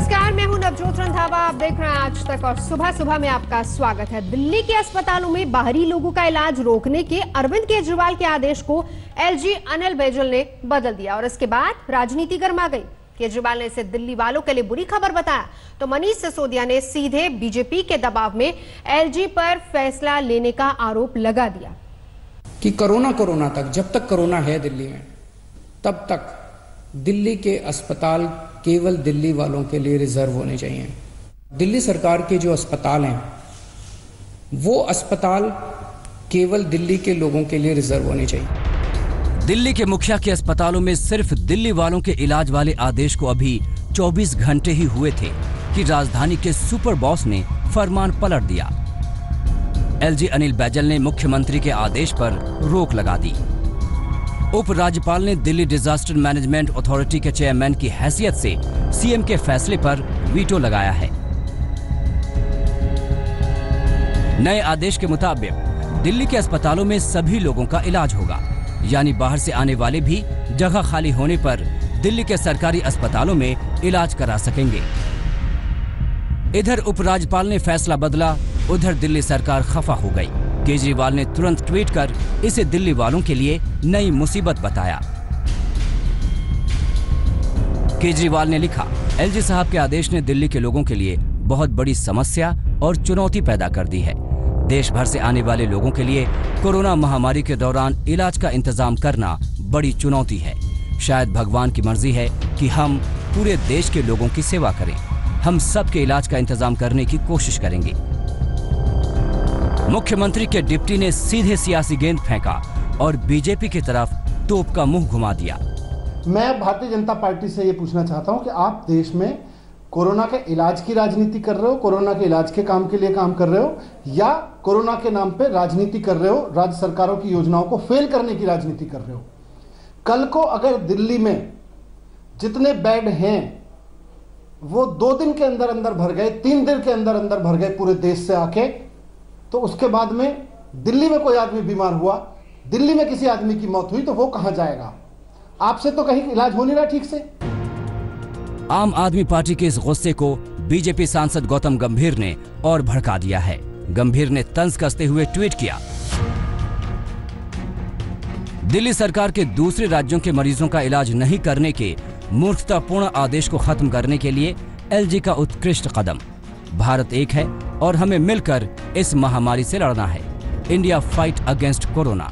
नमस्कार, मैं हूँ नवजोत रंधावा। आप देख रहे हैं आज तक और सुबह सुबह में आपका स्वागत है। दिल्ली के अस्पतालों में बाहरी लोगों का इलाज रोकने के अरविंद केजरीवाल के आदेश को एलजी अनिल बैजल ने बदल दिया और इसके बाद राजनीति गर्मा गई। केजरीवाल ने इसे दिल्ली वालों के लिए बुरी खबर बताया। तो मनीष सिसोदिया ने सीधे बीजेपी के दबाव में एलजी पर फैसला लेने का आरोप लगा दिया। कि कोरोना कोरोना तक, जब तक कोरोना है दिल्ली में, तब तक दिल्ली के अस्पताल केवल दिल्ली वालों के लिए रिज़र्व होने चाहिए। दिल्ली सरकार के जो अस्पताल हैं, वो अस्पताल केवल दिल्ली के लोगों के लिए रिज़र्व होने चाहिए। दिल्ली के मुखिया के अस्पतालों में सिर्फ़ दिल्ली वालों के इलाज वाले आदेश को अभी 24 घंटे ही हुए थे कि राजधानी के सुपर बॉस ने फरमान पलट दिया। एलजी अनिल बैजल ने मुख्यमंत्री के आदेश पर रोक लगा दी। उपराज्यपाल ने दिल्ली डिजास्टर मैनेजमेंट अथॉरिटी के चेयरमैन की हैसियत से सीएम के फैसले पर वीटो लगाया है। नए आदेश के मुताबिक दिल्ली के अस्पतालों में सभी लोगों का इलाज होगा, यानी बाहर से आने वाले भी जगह खाली होने पर दिल्ली के सरकारी अस्पतालों में इलाज करा सकेंगे। इधर उपराज्यपाल ने फैसला बदला, उधर दिल्ली सरकार खफा हो गई। केजरीवाल ने तुरंत ट्वीट कर इसे दिल्ली वालों के लिए नई मुसीबत बताया। केजरीवाल ने लिखा, एलजी साहब के आदेश ने दिल्ली के लोगों के लिए बहुत बड़ी समस्या और चुनौती पैदा कर दी है। देश भर से आने वाले लोगों के लिए कोरोना महामारी के दौरान इलाज का इंतज़ाम करना बड़ी चुनौती है। शायद भगवान की मर्ज़ी है कि हम पूरे देश के लोगों की सेवा करें। हम सबके इलाज का इंतज़ाम करने की कोशिश करेंगे। मुख्यमंत्री के डिप्टी ने सीधे सियासी गेंद फेंका और बीजेपी की तरफ़ तोप का मुँह घुमा दिया। मैं भारतीय जनता पार्टी से ये पूछना चाहता हूँ कि आप देश में कोरोना के इलाज की राजनीति कर रहे हो, कोरोना के इलाज के काम के लिए काम कर रहे हो, या कोरोना के नाम पे राजनीति कर रहे हो, राज्य सरकारों की योजनाओं को फेल करने की राजनीति कर रहे हो? कल को अगर दिल्ली में जितने बेड हैं, वो दो दिन के अंदर अंदर भर गए, तीन दिन के अंदर अंदर भर गए पूरे देश से आके तो उसके बाद में दिल्ली में कोई आदमी बीमार हुआ, दिल्ली में किसी आदमी की मौत हुई तो वो कहाँ जाएगा? आपसे तो कहीं इलाज हो नहीं रहा ठीक से। आम आदमी पार्टी के इस गुस्से को बीजेपी सांसद गौतम गंभीर ने और भड़का दिया है। गंभीर ने तंज कसते हुए ट्वीट किया। दिल्ली सरकार के दूसरे राज्यों के मरीजों का इलाज नहीं करने के मूर्खतापूर्ण आदेश को खत्म करने के लिए एलजी का उत्कृष्ट कदम। भारत एक है और हमें मिलकर इस महामारी से लड़ना है। India fight against corona.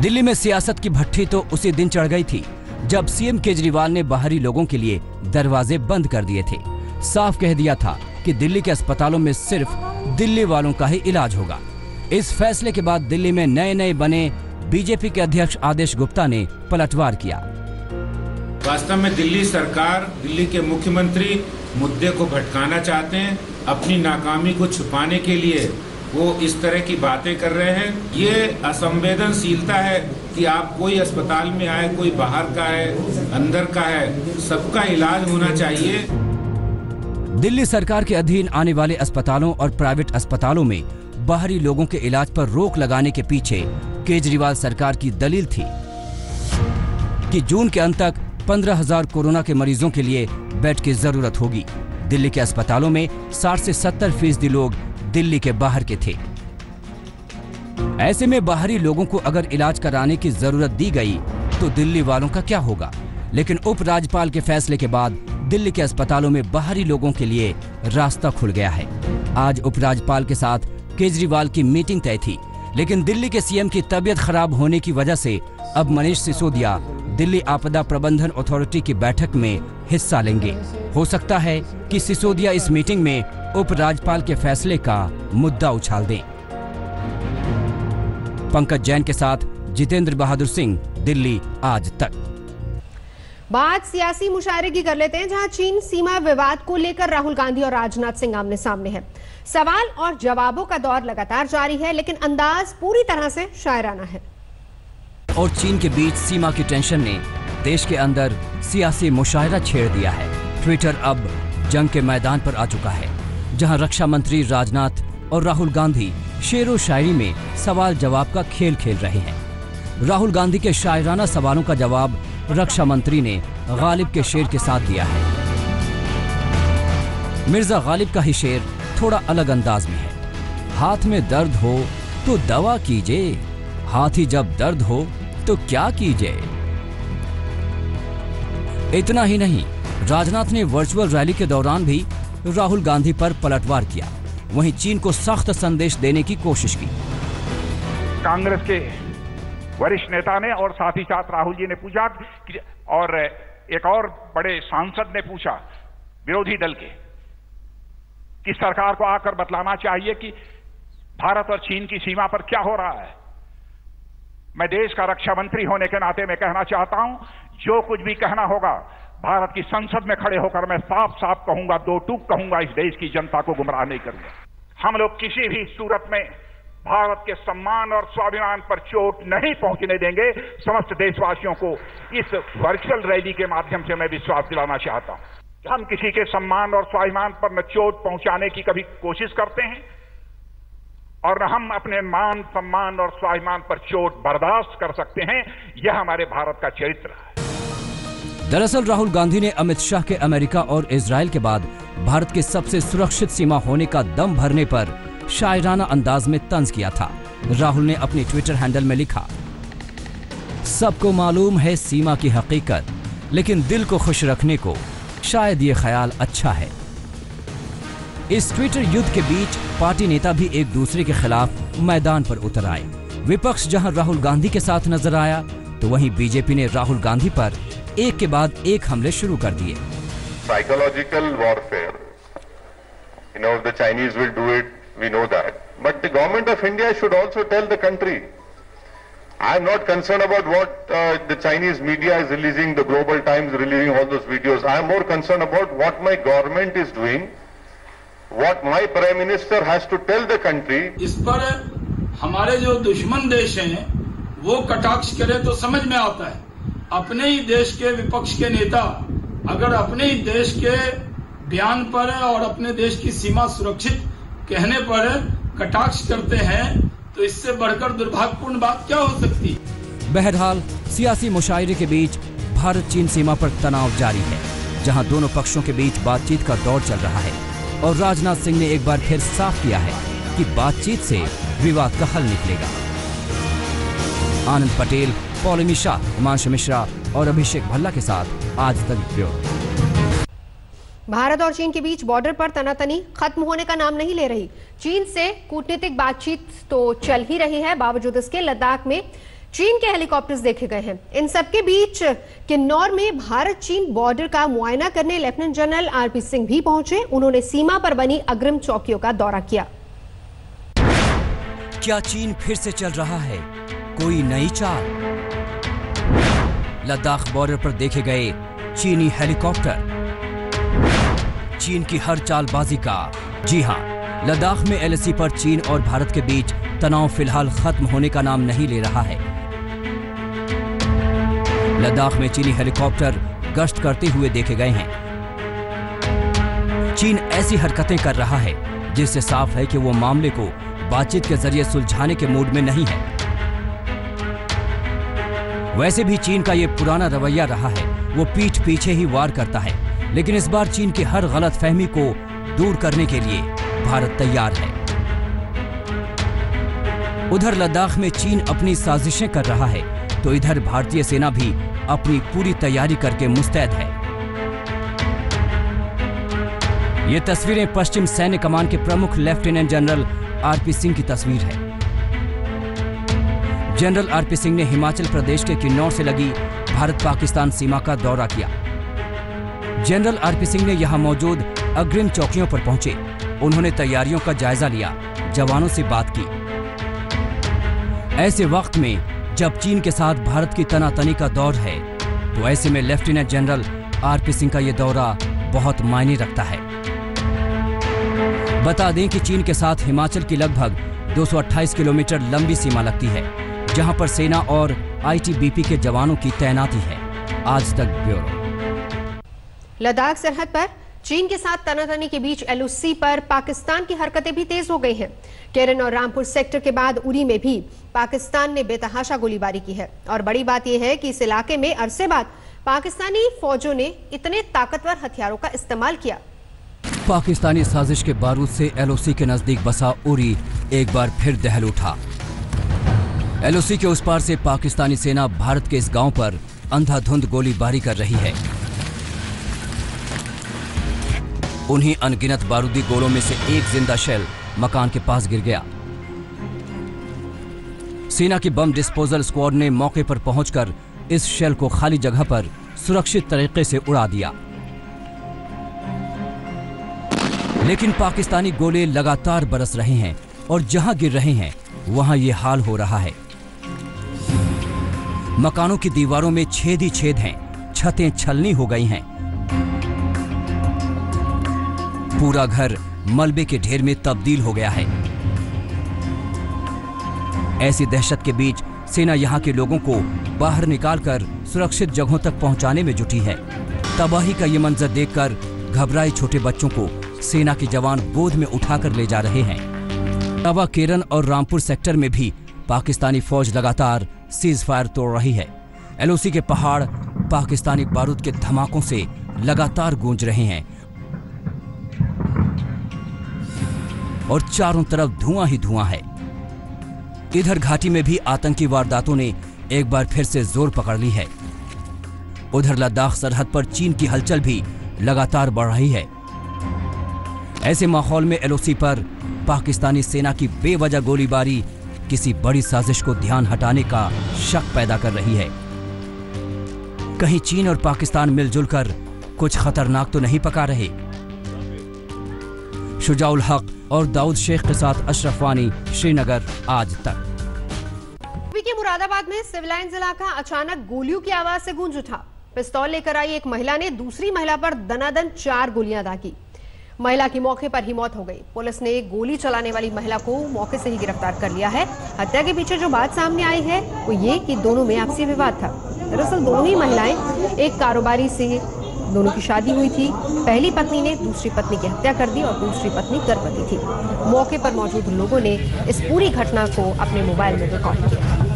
Delhi में सियासत की भट्टी तो उसी दिन चढ़ गई थी, जब सीएम केजरीवाल ने बाहरी लोगों के लिए दरवाजे बंद कर दिए थे। साफ़ कह दिया था कि दिल्ली के अस्पतालों में सिर्फ़ दिल्ली वालों का ही इलाज होगा। इस फैसले के बाद दिल्ली में नए नए बने बीजेपी के अध्यक्ष आदेश गुप्ता ने पलटवार किया। वास्तव में दिल्ली सरकार, दिल्ली के मुख्यमंत्री मुद्दे को भटकाना चाहते हैं, अपनी नाकामी को छुपाने के लिए वो इस तरह की बातें कर रहे हैं। ये असंवेदनशीलता है कि आप कोई अस्पताल में आए, कोई बाहर का है, अंदर का है, सबका इलाज होना चाहिए। दिल्ली सरकार के अधीन आने वाले अस्पतालों और प्राइवेट अस्पतालों में बाहरी लोगों के इलाज पर रोक लगाने के पीछे केजरीवाल सरकार की दलील थी कि जून के अंत तक पंद्रह हज़ार कोरोना के मरीजों के लिए बेड की ज़रूरत होगी। दिल्ली के अस्पतालों में 60 से 70 फ़ीसदी लोग दिल्ली के बाहर के थे। ऐसे में बाहरी लोगों को अगर इलाज कराने की ज़रूरत दी गई तो दिल्ली वालों का क्या होगा? लेकिन उपराज्यपाल के फैसले के बाद दिल्ली के अस्पतालों में बाहरी लोगों के लिए रास्ता खुल गया है। आज उपराज्यपाल के साथ केजरीवाल की मीटिंग तय थी, लेकिन दिल्ली के सीएम की तबीयत खराब होने की वजह से अब मनीष सिसोदिया दिल्ली आपदा प्रबंधन अथॉरिटी की बैठक में हिस्सा लेंगे। हो सकता है कि सिसोदिया इस मीटिंग में उपराज्यपाल के फैसले का मुद्दा उछाल दें। पंकज जैन के साथ जितेंद्र बहादुर सिंह, दिल्ली आज तक। बात सियासी मुशायरे की कर लेते हैं, जहाँ चीन सीमा विवाद को लेकर राहुल गांधी और राजनाथ सिंह आमने सामने है। सवाल और जवाबों का दौर लगातार जारी है, लेकिन अंदाज पूरी तरह से शायराना है। और चीन के बीच सीमा की टेंशन ने देश के अंदर सियासी मुशायरा छेड़ दिया है। ट्विटर अब जंग के मैदान पर आ चुका है, जहाँ रक्षा मंत्री राजनाथ और राहुल गांधी शेरो शायरी में सवाल जवाब का खेल खेल रहे हैं। राहुल गांधी के शायराना सवालों का जवाब रक्षा मंत्री ने गालिब के शेर के साथ दिया है। मिर्ज़ा गालिब का ही शेर थोड़ा अलग अंदाज में है। हाथ में दर्द हो तो दवा कीजिए, हाथ ही जब दर्द हो तो क्या कीजिए? इतना ही नहीं, राजनाथ ने वर्चुअल रैली के दौरान भी राहुल गांधी पर पलटवार किया। वहीं चीन को सख्त संदेश देने की कोशिश की। कांग्रेस के वरिष्ठ नेता ने और साथ ही साथ राहुल जी ने पूछा और एक और बड़े सांसद ने पूछा, विरोधी दल के, कि सरकार को आकर बतलाना चाहिए कि भारत और चीन की सीमा पर क्या हो रहा है? मैं देश का रक्षा मंत्री होने के नाते मैं कहना चाहता हूँ, जो कुछ भी कहना होगा, भारत की संसद में खड़े होकर मैं साफ़ साफ़ कहूँगा, दो टूक कहूँगा, इस देश की जनता को गुमराह नहीं करूँगा। हम लोग किसी भी सूरत में भारत के सम्मान और स्वाभिमान पर चोट नहीं पहुँचने देंगे, समस्त देशवासियों को इस वर्चुअल रैली के माध्यम से मैं विश्वास दिलाना चाहता हूँ। हम किसी के सम्मान और स्वाभिमान पर न चोट पहुँचाने की कभी कोशिश करते हैं। और हम अपने मान सम्मान और स्वाभिमान पर चोट बर्दाश्त कर सकते हैं, यह हमारे भारत का चरित्र है। दरअसल राहुल गांधी ने अमित शाह के अमेरिका और इसराइल के बाद भारत के सबसे सुरक्षित सीमा होने का दम भरने पर शायराना अंदाज में तंज किया था। राहुल ने अपने ट्विटर हैंडल में लिखा, सबको मालूम है सीमा की हकीकत, लेकिन दिल को खुश रखने को शायद ये ख्याल अच्छा है। इस ट्विटर युद्ध के बीच पार्टी नेता भी एक दूसरे के खिलाफ मैदान पर उतर आए। विपक्ष जहाँ राहुल गांधी के साथ नज़र आया तो वहीं बीजेपी ने राहुल गांधी पर एक के बाद एक हमले शुरू कर दिए। Psychological warfare Chinese will do it we know that but the government of India should also tell the country I am not concern about what the Chinese media is releasing the Global Times releasing all those videos I am more concern about what my government is doing what my Prime Minister has to tell the country. इस पर हमारे जो दुश्मन देश हैं वो कटाक्ष करें तो समझ में आता है। अपने ही देश के विपक्ष के नेता अगर अपने ही देश के बयान पर और अपने देश की सीमा सुरक्षित कहने पर कटाक्ष करते हैं तो इससे बढ़कर दुर्भाग्यपूर्ण बात क्या हो सकती है? बहरहाल सियासी मुशायरे के बीच भारत चीन सीमा पर तनाव जारी है जहाँ दोनों पक्षों के बीच बातचीत का दौर चल रहा है। और राजनाथ सिंह ने एक बार फिर साफ़ किया है कि बातचीत से विवाद का हल निकलेगा। आनंद पटेल पौलमी शाह हिमांशु मिश्रा और अभिषेक भल्ला के साथ आज तक ब्यूरो। भारत और चीन के बीच बॉर्डर पर तनातनी खत्म होने का नाम नहीं ले रही। चीन से कूटनीतिक बातचीत तो चल ही रही है। बावजूद इसके लद्दाख में चीन के हेलीकॉप्टर्स देखे गए हैं। इन सबके बीच किन्नौर में भारत चीन बॉर्डर का मुआयना करने लेफ्टिनेंट जनरल आरपी सिंह भी पहुँचे। उन्होंने सीमा पर बनी अग्रिम चौकियों का दौरा किया। क्या चीन फिर से चल रहा है? कोई नई चाल? लद्दाख बॉर्डर पर देखे गए चीनी हेलीकॉप्टर। चीन की हर चालबाजी का, जी हाँ, लद्दाख में एलएसी पर चीन और भारत के बीच तनाव फ़िलहाल खत्म होने का नाम नहीं ले रहा है। लद्दाख में चीनी हेलीकॉप्टर गश्त करते हुए देखे गए हैं। चीन ऐसी हरकतें कर रहा है, जिससे साफ़ है कि वो मामले को बातचीत के ज़रिए सुलझाने के मूड में नहीं है। वैसे भी चीन का ये पुराना रवैया रहा है, वो पीठ पीछे ही वार करता है, लेकिन इस बार चीन की हर गलत फहमी को दूर करने के लिए भारत तैयार है। उधर लद्दाख में चीन अपनी साजिशें कर रहा है तो इधर भारतीय सेना भी अपनी पूरी तैयारी करके मुस्तैद है। ये तस्वीरें पश्चिम सैन्य कमान के प्रमुख लेफ्टिनेंट जनरल आरपी सिंह की तस्वीर है। जनरल आरपी सिंह ने हिमाचल प्रदेश के किन्नौर से लगी भारत पाकिस्तान सीमा का दौरा किया। जनरल आरपी सिंह ने यहाँ मौजूद अग्रिम चौकियों पर पहुँचे। उन्होंने तैयारियों का जायजा लिया, जवानों से बात की। ऐसे वक्त में जब चीन के साथ भारत की तनातनी का दौर है तो ऐसे में lieutenant general R P Singh का यह दौरा बहुत मायने रखता है। बता दें कि चीन के साथ हिमाचल की लगभग 228 किलोमीटर लंबी सीमा लगती है, जहाँ पर सेना और आईटीबीपी के जवानों की तैनाती है। आज तक ब्यूरो। लद्दाख सरहद पर चीन के साथ तनातनी के बीच एलओसी पर पाकिस्तान की हरकतें भी तेज हो गई हैं। केरन और रामपुर सेक्टर के बाद उरी में भी पाकिस्तान ने बेतहाशा गोलीबारी की है। और बड़ी बात यह है कि इस इलाके में अरसे बाद पाकिस्तानी फौजों ने इतने ताकतवर हथियारों का इस्तेमाल किया। पाकिस्तानी साजिश के बारूद से एलओसी के नज़दीक बसा उरी। एक बार फिर दहल उठा। एलओसी के उस पार से पाकिस्तानी सेना भारत के इस गाँव पर अंधाधुंध गोलीबारी कर रही है। उन्हीं अनगिनत बारूदी गोलों में से एक ज़िंदा शेल मकान के पास गिर गया। सेना की बम डिस्पोजल स्क्वाड ने मौके पर पहुंचकर इस शेल को खाली जगह पर सुरक्षित तरीके से उड़ा दिया। लेकिन पाकिस्तानी गोले लगातार बरस रहे हैं और जहाँ गिर रहे हैं, वहाँ ये हाल हो रहा है। मकानों की दीवारों में छेद ही छेद हैं, छतें छलनी हो गई हैं। पूरा घर मलबे के ढेर में तब्दील हो गया है। ऐसी दहशत के बीच सेना यहाँ के लोगों को बाहर निकालकर सुरक्षित जगहों तक पहुँचाने में जुटी है। तबाही का ये मंजर देखकर घबराए छोटे बच्चों को सेना के जवान गोद में उठाकर ले जा रहे हैं। तवा केरन और रामपुर सेक्टर में भी पाकिस्तानी फौज लगातार सीज फायर तोड़ रही है। एलओसी के पहाड़ पाकिस्तानी बारूद के धमाकों से लगातार गूंज रहे हैं। और चारों तरफ़ धुआँ ही धुआँ है। इधर घाटी में भी आतंकी वारदातों ने एक बार फिर से ज़ोर पकड़ ली है। उधर लद्दाख सरहद पर चीन की हलचल भी लगातार बढ़ रही है। ऐसे माहौल में एलओसी पर पाकिस्तानी सेना की बेवजह गोलीबारी किसी बड़ी साजिश को ध्यान हटाने का शक पैदा कर रही है। कहीं चीन और पाकिस्तान मिलजुल कर कुछ खतरनाक तो नहीं पका रहे। शुजाउल हक और दाऊद शेख के साथ अशरफ वानी श्रीनगर आज तक। के मुरादाबाद में सिविल लाइन इलाका अचानक गोलियों की आवाज़ से गूंज उठा। पिस्तौल लेकर आई एक महिला ने दूसरी महिला पर दनादन चार गोलियाँ दागी महिला की मौके पर ही मौत हो गई। पुलिस ने गोली चलाने वाली महिला को मौके से ही गिरफ़्तार कर लिया है। हत्या के पीछे जो बात सामने आई है, वो ये कि दोनों में आपसी विवाद था। दरअसल दोनों ही महिलाएँ एक कारोबारी से दोनों की शादी हुई थी। पहली पत्नी ने दूसरी पत्नी की हत्या कर दी और दूसरी पत्नी गर्भवती थी। मौके पर मौजूद लोगों ने इस पूरी घटना को अपने मोबाइल में रिकॉर्ड किया।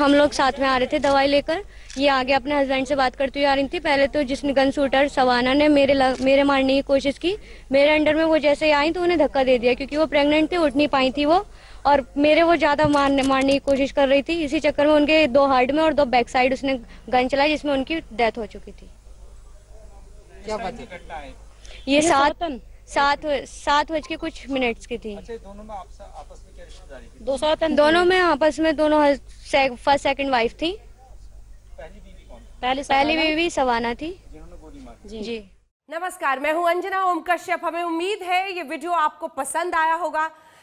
हम लोग साथ में आ रहे थे दवाई लेकर। ये आगे अपने हस्बैंड से बात करती हुई आ रही थी। पहले तो जिस गन शूटर सवाना ने मेरे लग, मेरे मारने की कोशिश की मेरे अंडर में वो जैसे आई तो उन्हें धक्का दे दिया क्योंकि वो प्रेग्नेंट थी उठ नहीं पाई थी वो। और मेरे वो ज़्यादा मारने मारने की कोशिश कर रही थी। इसी चक्कर में उनके दो हार्ट में और दो बैक साइड उसने गन चलाई जिसमें उनकी डेथ हो चुकी थी। क्या बात है? ये सात सात सात बज के कुछ मिनट्स की थी। दोनों में आपस आपस में क्या रिश्तेदारी दो सौ दोनों में आपस में दोनों फ़र्स्ट सेकंड वाइफ थी। पहली बीवी कौन पहली पहली बीवी सवाना थी। जिन्होंने गोली मारी जी जी। नमस्कार मैं हूँ अंजना ओम कश्यप हमें उम्मीद है ये वीडियो आपको पसंद आया होगा।